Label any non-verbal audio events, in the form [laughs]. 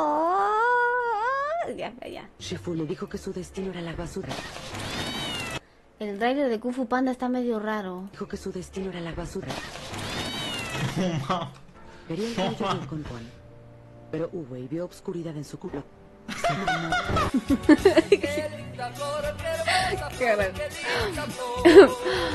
Oh, ya, ya. Shifu le dijo que su destino era la basura. El trailer de Kung Fu Panda está medio raro. Dijo que su destino era la basura. Quería el de con Juan. Pero Uwei vio obscuridad en su culo. [laughs] Qué raro. [laughs]